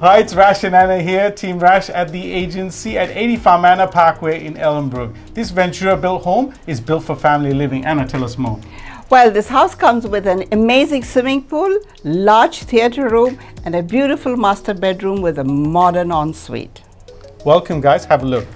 Hi, it's Rash and Ana here, Team Rash at the agency at 85 Manor Parkway in Ellenbrook. This Ventura built home is built for family living. Ana, tell us more. Well, this house comes with an amazing swimming pool, large theater room, and a beautiful master bedroom with a modern ensuite. Welcome, guys. Have a look.